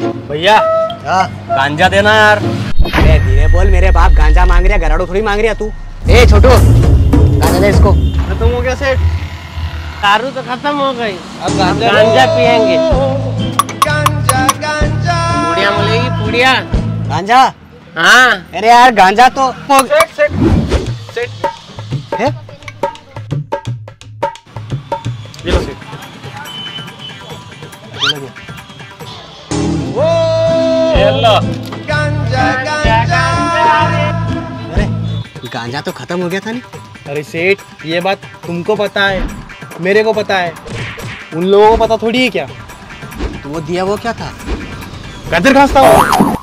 भैया। हाँ गांजा देना यार। अरे धीरे बोल मेरे बाप गांजा मांग रहा गराड़ो थोड़ी मांग रहा तू। ए छोटू गांजा दे इसको। खत्म हो गया सेठ दारू तो खत्म हो गई। अब गांजा गांजा पियेंगे। गांजा गांजा। पुड़िया मिलेगी पुड़िया। गांजा? हाँ। अरे यार गांजा तो सेठ सेठ सेठ है? ये लो। लो अरे गांजा तो खत्म हो गया था नहीं अरे सेठ ये बात तुमको पता है मेरे को पता है उन लोगों को पता थोड़ी है क्या? तो वो दिया वो क्या था? गदर खास्ता हूँ।